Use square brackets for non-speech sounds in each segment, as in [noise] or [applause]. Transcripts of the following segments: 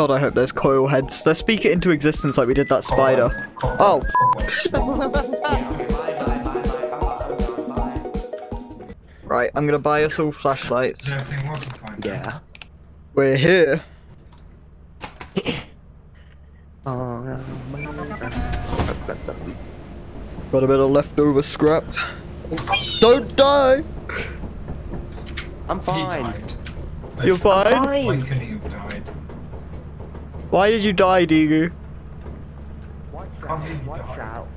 God, I hope there's coil heads. Let's speak it into existence like we did that spider. Oh, right. I'm gonna buy us all flashlights. Is everything working fine? Yeah. We're here. [coughs] Oh, Got a bit of leftover scrap. Don't die. I'm fine. You're fine. Why Fine. couldn't he have died? Why did you die, Deegoo? Watch How did you Watch out.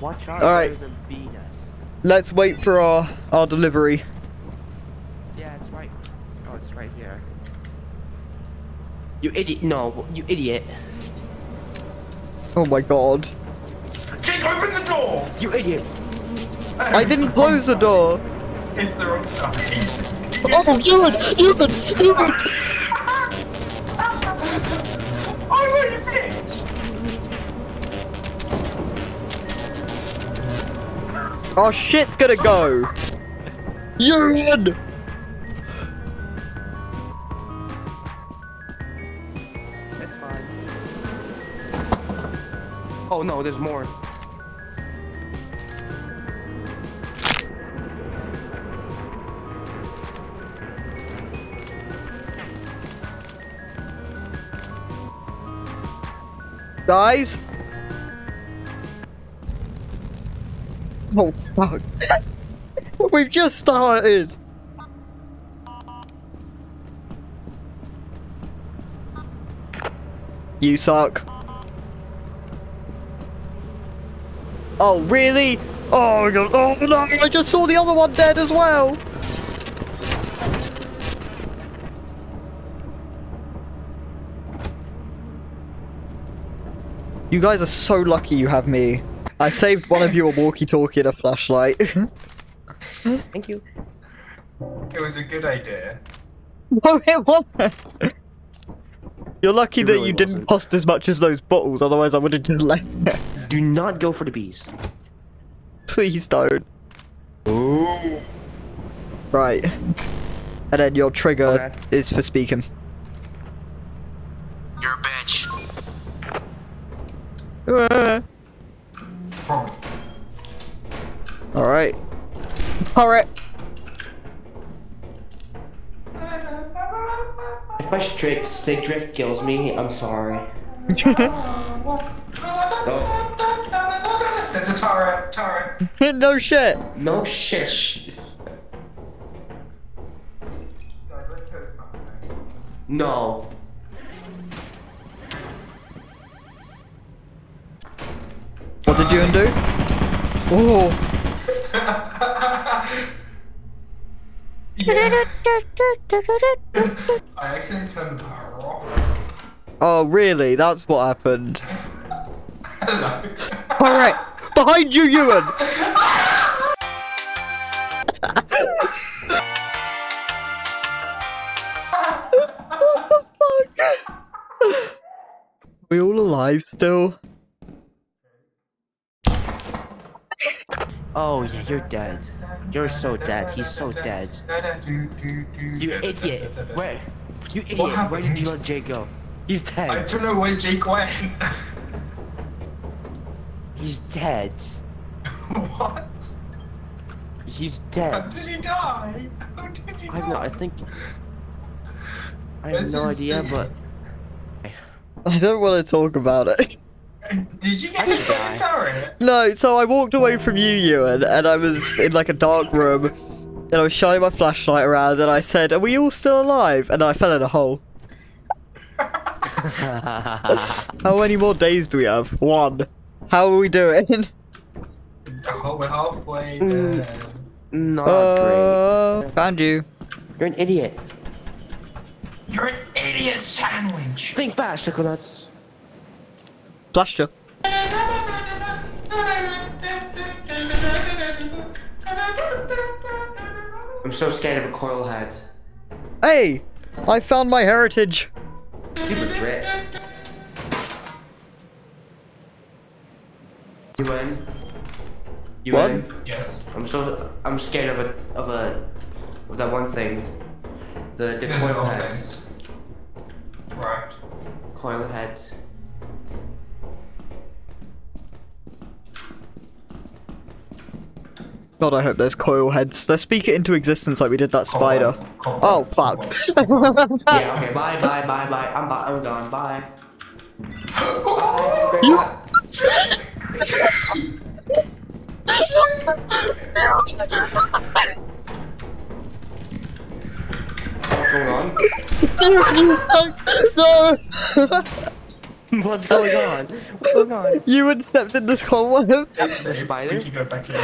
Watch out. All right. There's a bee nest. Let's wait for our our delivery. Yeah, it's right. Oh, it's right here. You idiot! No, you idiot! Oh my god. Jake, open the door! You idiot! I didn't close the door. It's the wrong side. Oh, Ewan, Ewan, Ewan. Oh, Our shit's gonna go. Ewan. It's fine. Oh no, there's more. Guys. Oh fuck. [laughs] We've just started. You suck. Oh, really? Oh, my God. oh no, I just saw the other one dead as well. You guys are so lucky you have me. I saved one of you a walkie-talkie and a flashlight. [laughs] Thank you. It was a good idea. no, it wasn't. You're lucky It that really you didn't wasn't. cost as much as those bottles, otherwise I would have just left it. Do not go for the bees. Please don't. Ooh. Right. And then your trigger Okay. is for speaking. You're a bitch. Uh, Probably. Alright. Alright. If my straight stick drift kills me, I'm sorry. There's a turret, turret. [laughs] no shit. No shit. Guys, let's go something. No. What did you undo? Oh. Yeah. I accidentally turned the power off. Oh, really? That's what happened. Hello. Alright. Behind you, Ewan! what the fuck? We all alive still? Oh yeah, you're dead. You're so dead. He's so dead. You idiot. Where? You idiot. Where did you let Jay go? He's I dead. don't know where Jake went. [laughs] He's dead. [laughs] what? He's How dead. did he die? How did he I don't know. I think. I have Where's no idea, thing? but [laughs] I don't want to talk about it. Did you get I hit could the turret? No, so I walked away from you, Ewan, and I was in like a dark room, and I was shining my flashlight around, and I said, "Are we all still alive?" And I fell in a hole. [laughs] How many more days do we have? One. How are we doing? Oh, we're halfway Mm. there. not Uh, found you. You're an idiot. You're an idiot sandwich. Think fast, Sugar Nuts. You. I'm so scared of a coil head. Hey, I found my heritage. Keep it Brit. You in? You What? in? Yes. I'm so I'm scared of a of a of that one thing. The the There's coil no head. Right. coil heads. God, I hope there's coil heads. Let's speak it into existence like we did that spider. Oh, fuck. [laughs] yeah, okay, bye, bye, bye, bye. I'm, bye, I'm gone, bye. bye. What's going on? [laughs] no! [laughs] What's going on? What's going on? [laughs] You stepped in this cobwebs? The We spider? can go back in.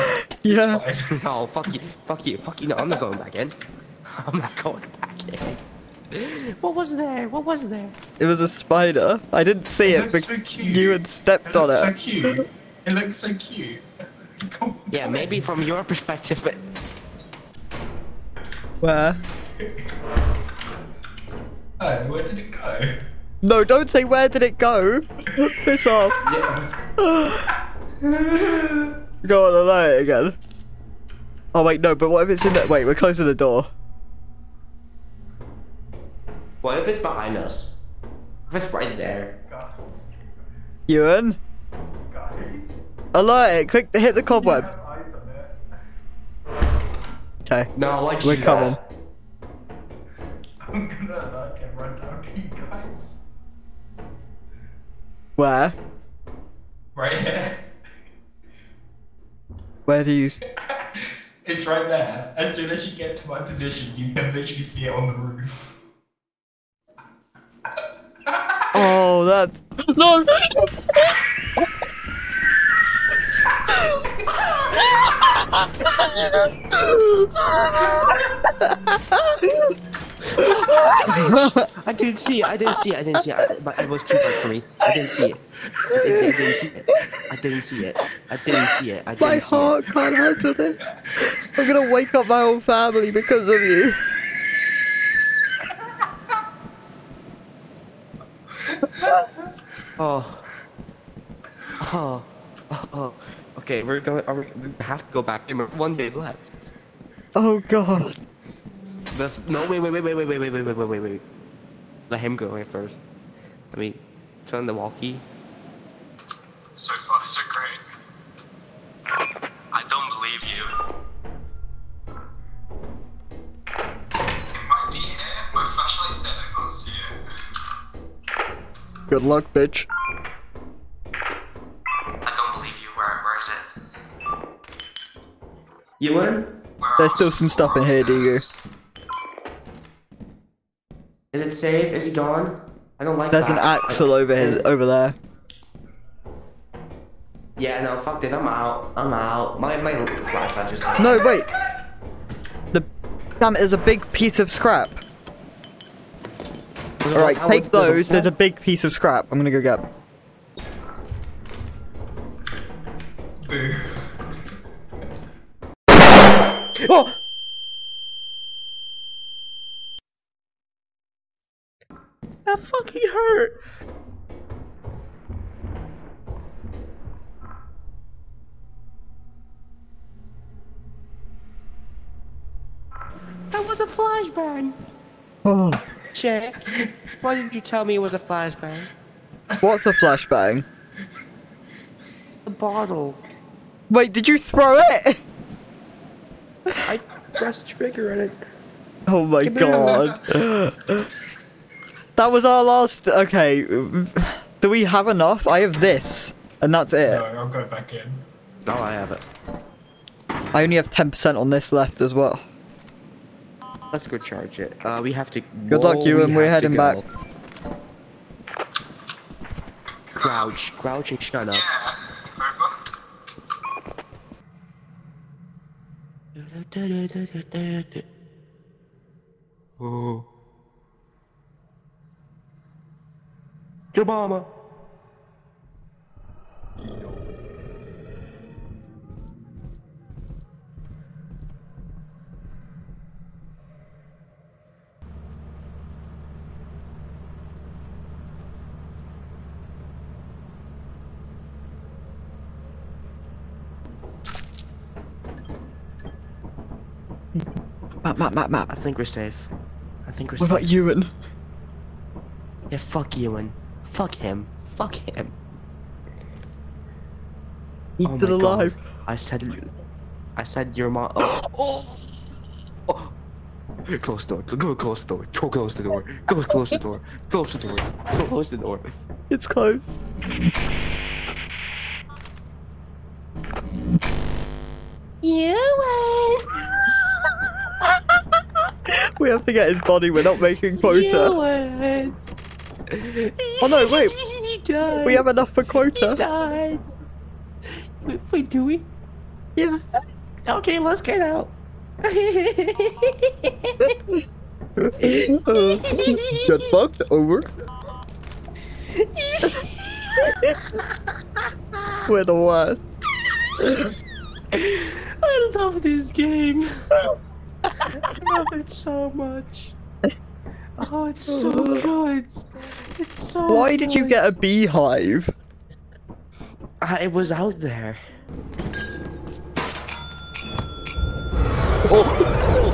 Yeah. Fine. [laughs] No, oh, fuck you, fuck you, fuck you. No, I'm not going back in. I'm not going back in. What was there? What was there? It was a spider. I didn't see it, It but so cute. you had stepped on looks it. looks so cute. It looks so cute. Come- Yeah, come maybe in. from your perspective, but Where? Oh, where did it go? No, don't say where did it go. [laughs] Piss off. Yeah. Go on, alert it again. Oh wait, no, but what if it's in there? Wait, we're closing the door. what if it's behind us? If it's right there? God. Ewan, God. alert it. Click, hit the cobweb. Have eyes on it. Okay, No, why'd you we're coming. I'm gonna like and run down to you guys. Where? Right here. Where do you? [laughs] It's right there. As soon as you get to my position, you can literally see it on the roof. [laughs] Oh, that's no. [laughs] I didn't see it. I didn't see it. I didn't see it. I, but it was too dark for me. I didn't see it. I didn't, I didn't see it. I didn't see it. I didn't see it. I My didn't see it. heart can't handle this. I'm gonna wake up my whole family because of you. [laughs] Oh. Oh. Oh. Okay, we're going. We, we have to go back. One day left. Oh god. Let's, no, wait, wait, wait, wait, wait, wait, wait, wait, wait, wait, wait, wait. Let him go away first. Let me turn the walkie. So far, so great. I don't believe you. It might be here. My flashlight's dead. I can't see it. Good luck, bitch. I don't believe you. Where, where is it? You win? There's still some stuff in here, do you? Is it safe? Is he gone? I don't like There's an that. axle over here, over there. Yeah, no, fuck this. I'm out. I'm out. My my flashlight just. No, wait. The damn it, there's a big piece of scrap. All right, How take would- there's a- those. There's a big piece of scrap. I'm gonna go get. Boo. Oh! That fucking hurt. That was a flashbang. Oh. Check. Why didn't you tell me it was a flashbang? What's a flashbang? The bottle. Wait, did you throw it? I pressed trigger on it. Oh my Give god. [laughs] that was our last. Okay. Do we have enough? I have this, and that's it. No, I'll go back in. No, I have it. I only have 10% on this left as well. Let's go charge it. Uh, we have to. Good luck, Whoa, Ewan, we we're heading back. Crouch, crouch, and shut up. Yeah. Oh. Your mama. Map, map, map, map. I think we're safe. I think we're What safe. about Ewan? Yeah, fuck Ewan. Fuck him. Fuck him. He's Oh still my God. alive. I said, I said your mom. Oh. [gasps] oh. oh. Close the door. Go close the door. Go close the door. Go close the door. Close the door. Close the door. It's close. [laughs] We have to get his body. We're not making quota. Oh no, wait. He died. We have enough for He quota. died. Wait, wait, do we? Yeah. Okay, let's get out. Uh, Get fucked over. We're the worst. I love this game. I love it so much. Oh, it's so good. It's so. Why did you get a beehive? Uh, it was out there. Oh, [laughs]